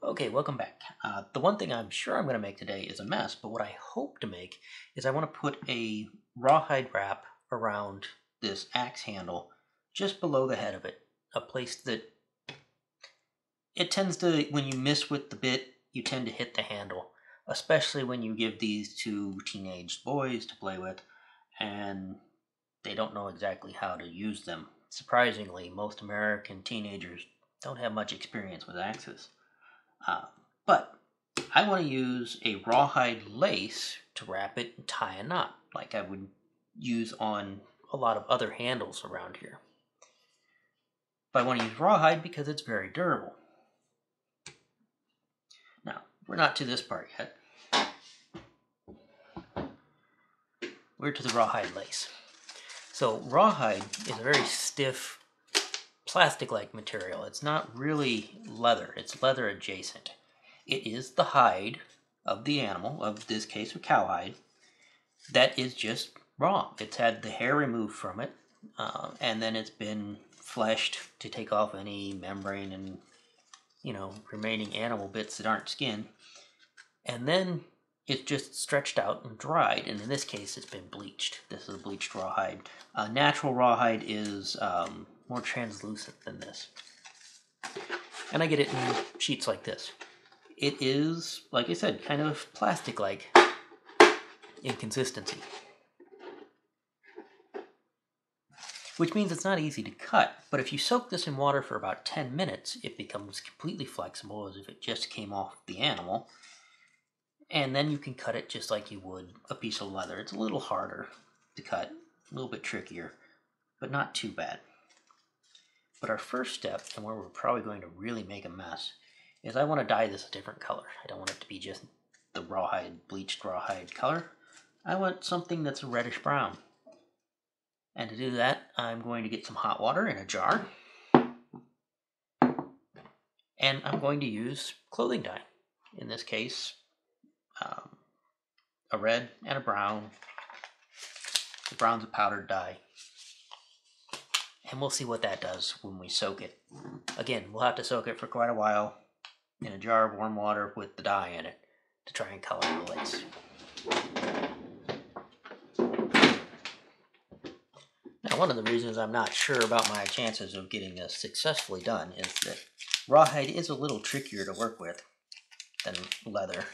Okay, welcome back. Uh, the one thing I'm sure I'm going to make today is a mess, but what I hope to make is I want to put a rawhide wrap around this axe handle just below the head of it, a place that it tends to, when you miss with the bit, you tend to hit the handle, especially when you give these to teenage boys to play with and they don't know exactly how to use them. Surprisingly, most American teenagers don't have much experience with axes. Uh, but I want to use a rawhide lace to wrap it and tie a knot, like I would use on a lot of other handles around here. But I want to use rawhide because it's very durable. Now, we're not to this part yet. We're to the rawhide lace. So rawhide is a very stiff plastic-like material. It's not really leather. It's leather adjacent. It is the hide of the animal, of this case a cowhide, that is just raw. It's had the hair removed from it, uh, and then it's been fleshed to take off any membrane and, you know, remaining animal bits that aren't skin. And then it's just stretched out and dried, and in this case, it's been bleached. This is a bleached rawhide. Uh, natural rawhide is um, more translucent than this. And I get it in sheets like this. It is, like I said, kind of plastic-like in consistency. Which means it's not easy to cut, but if you soak this in water for about 10 minutes, it becomes completely flexible as if it just came off the animal. And then you can cut it just like you would a piece of leather. It's a little harder to cut, a little bit trickier, but not too bad. But our first step, and where we're probably going to really make a mess, is I want to dye this a different color. I don't want it to be just the rawhide, bleached rawhide color. I want something that's a reddish brown. And to do that, I'm going to get some hot water in a jar. And I'm going to use clothing dye. In this case, um, a red and a brown. The brown's a powdered dye and we'll see what that does when we soak it. Again, we'll have to soak it for quite a while in a jar of warm water with the dye in it to try and color the lace. Now, one of the reasons I'm not sure about my chances of getting this successfully done is that rawhide is a little trickier to work with than leather,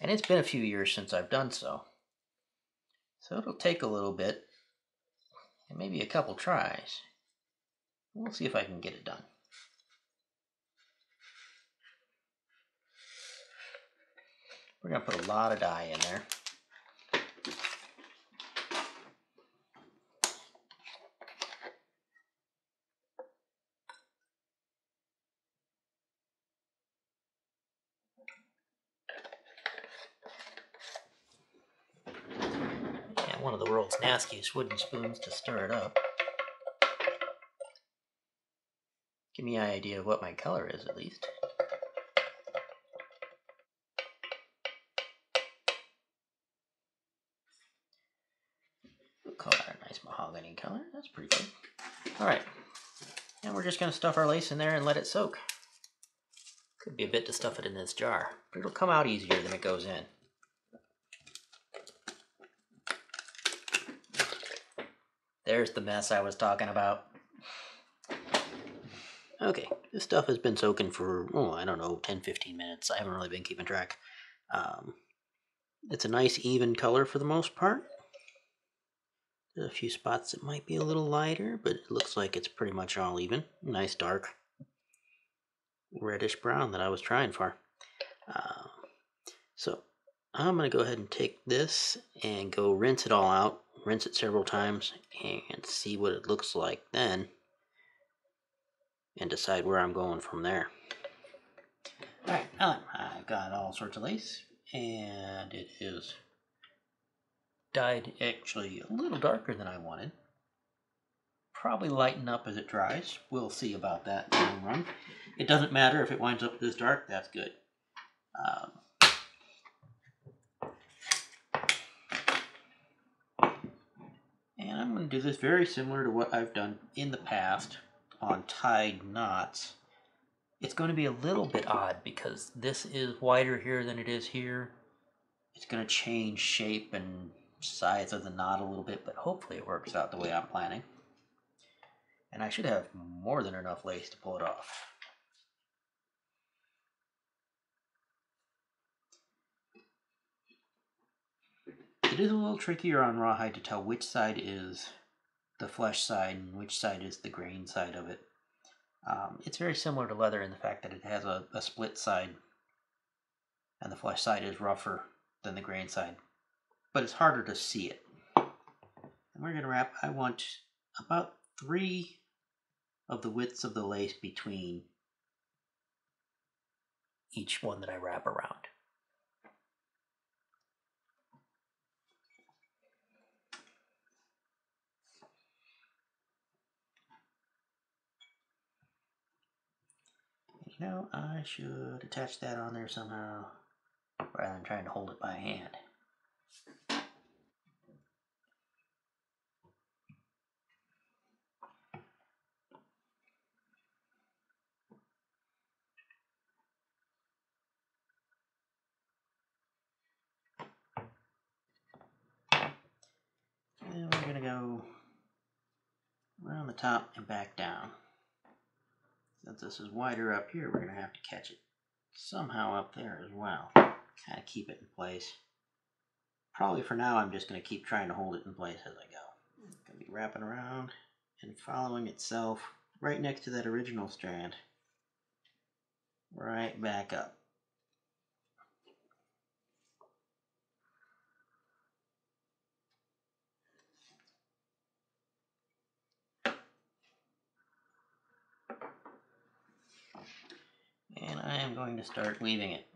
and it's been a few years since I've done so. So it'll take a little bit, and maybe a couple tries. We'll see if I can get it done. We're going to put a lot of dye in there. One of the world's nastiest wooden spoons to stir it up. Give me an idea of what my color is, at least. We'll call that a nice mahogany color. That's pretty good. Alright. And we're just going to stuff our lace in there and let it soak. Could be a bit to stuff it in this jar, but it'll come out easier than it goes in. There's the mess I was talking about. Okay, this stuff has been soaking for, oh, I don't know, 10, 15 minutes. I haven't really been keeping track. Um, it's a nice even color for the most part. There's a few spots that might be a little lighter, but it looks like it's pretty much all even. Nice dark reddish brown that I was trying for. Uh, so I'm going to go ahead and take this and go rinse it all out, rinse it several times, and see what it looks like then and decide where I'm going from there. Alright, now I've got all sorts of lace, and it is dyed actually a little darker than I wanted. Probably lighten up as it dries. We'll see about that in the long run. It doesn't matter if it winds up this dark, that's good. Um, and I'm going to do this very similar to what I've done in the past on tied knots it's going to be a little bit odd because this is wider here than it is here. It's going to change shape and size of the knot a little bit, but hopefully it works out the way I'm planning. And I should have more than enough lace to pull it off. It is a little trickier on rawhide to tell which side is the flesh side and which side is the grain side of it. Um, it's very similar to leather in the fact that it has a, a split side and the flesh side is rougher than the grain side, but it's harder to see it. And we're going to wrap, I want about three of the widths of the lace between each one that I wrap around. You know, I should attach that on there somehow rather than trying to hold it by hand. And we're going to go around the top and back down. Since this is wider up here, we're going to have to catch it somehow up there as well. Kind of keep it in place. Probably for now, I'm just going to keep trying to hold it in place as I go. Going to be wrapping around and following itself right next to that original strand. Right back up. and I am going to start weaving it.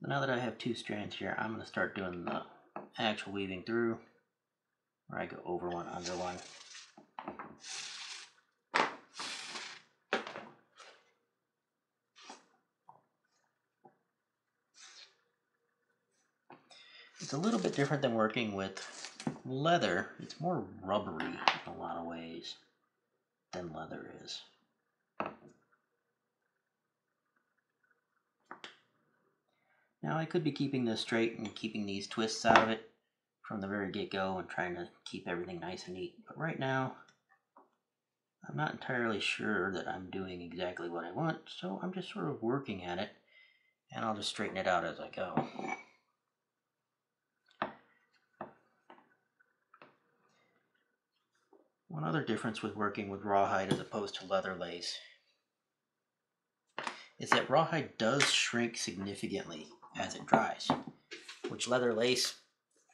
So Now that I have two strands here, I'm going to start doing the actual weaving through, where I go over one, under one. It's a little bit different than working with leather. It's more rubbery in a lot of ways than leather is. Now I could be keeping this straight and keeping these twists out of it from the very get-go and trying to keep everything nice and neat. But right now, I'm not entirely sure that I'm doing exactly what I want, so I'm just sort of working at it, and I'll just straighten it out as I go. One other difference with working with rawhide as opposed to leather lace is that rawhide does shrink significantly as it dries, which leather lace,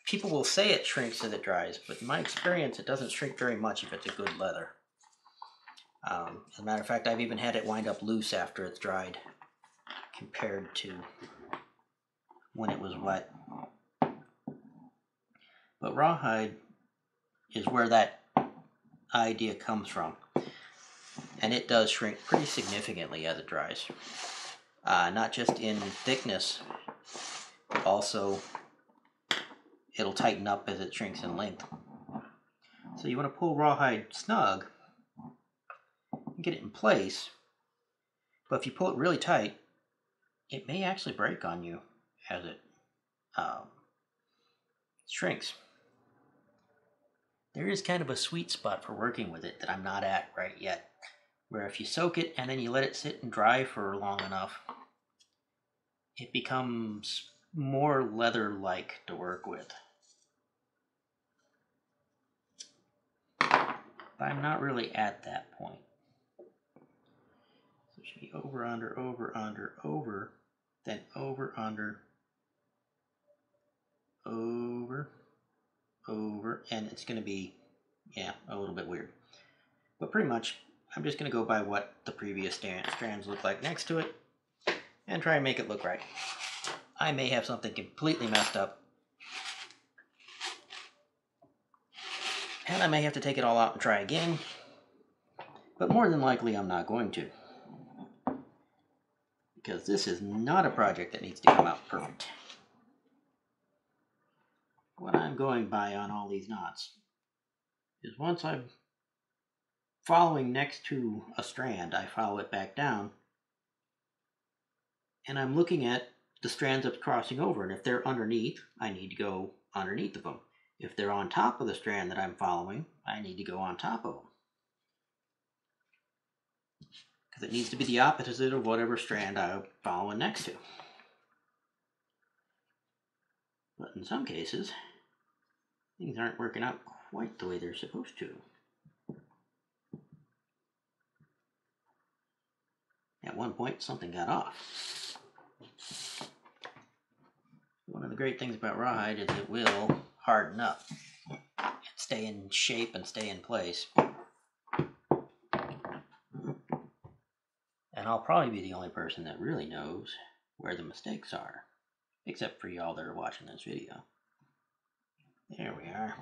people will say it shrinks as it dries, but in my experience, it doesn't shrink very much if it's a good leather. Um, as a matter of fact, I've even had it wind up loose after it's dried compared to when it was wet. But rawhide is where that idea comes from. And it does shrink pretty significantly as it dries. Uh, not just in thickness, also it'll tighten up as it shrinks in length. So you want to pull rawhide snug and get it in place. But if you pull it really tight, it may actually break on you as it um, shrinks there is kind of a sweet spot for working with it that I'm not at right yet. Where if you soak it and then you let it sit and dry for long enough, it becomes more leather-like to work with. But I'm not really at that point. So it should be over, under, over, under, over, then over, under, over, over, and it's going to be, yeah, a little bit weird. But pretty much, I'm just going to go by what the previous strands look like next to it, and try and make it look right. I may have something completely messed up, and I may have to take it all out and try again, but more than likely I'm not going to. Because this is not a project that needs to come out perfect what I'm going by on all these knots is once I've following next to a strand, I follow it back down, and I'm looking at the strands it's crossing over. And if they're underneath, I need to go underneath of them. If they're on top of the strand that I'm following, I need to go on top of them. Because it needs to be the opposite of whatever strand I'm following next to. But in some cases, things aren't working out quite the way they're supposed to. At one point, something got off. One of the great things about rawhide is it will harden up stay in shape and stay in place. And I'll probably be the only person that really knows where the mistakes are, except for y'all that are watching this video. There we are.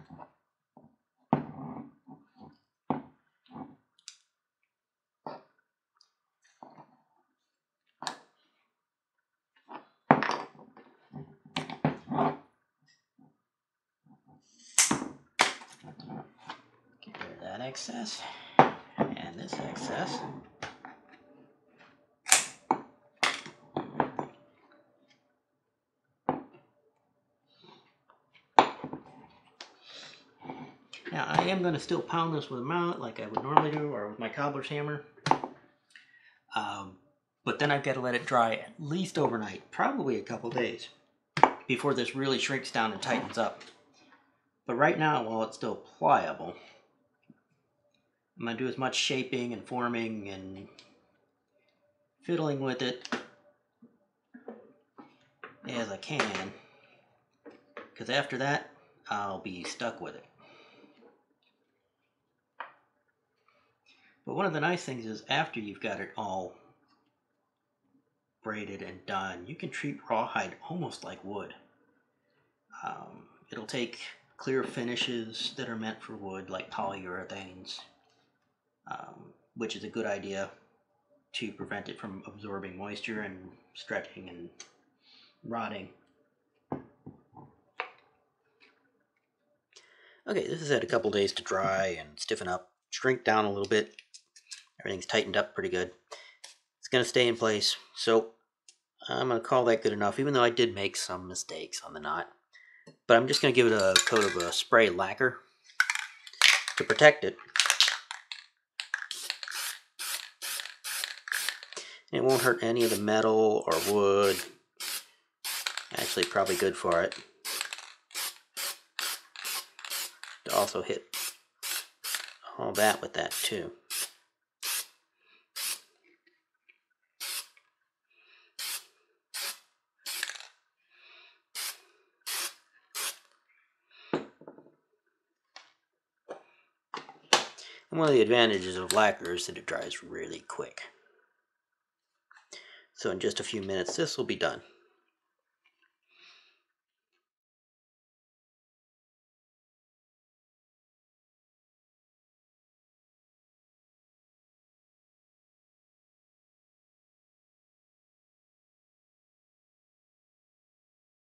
Excess and this excess. Now I am going to still pound this with a mallet like I would normally do or with my cobbler's hammer. Um, but then I've got to let it dry at least overnight, probably a couple days, before this really shrinks down and tightens up. But right now, while it's still pliable, I'm going to do as much shaping and forming and fiddling with it as I can. Because after that, I'll be stuck with it. But one of the nice things is after you've got it all braided and done, you can treat rawhide almost like wood. Um, it'll take clear finishes that are meant for wood, like polyurethanes, um, which is a good idea to prevent it from absorbing moisture and stretching and rotting. Okay, this has had a couple days to dry and stiffen up, shrink down a little bit. Everything's tightened up pretty good. It's going to stay in place, so I'm going to call that good enough, even though I did make some mistakes on the knot. But I'm just going to give it a coat of a spray lacquer to protect it. It won't hurt any of the metal or wood. Actually, probably good for it. To also hit all that with that too. And one of the advantages of lacquer is that it dries really quick. So in just a few minutes this will be done.